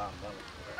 bomb. That was great.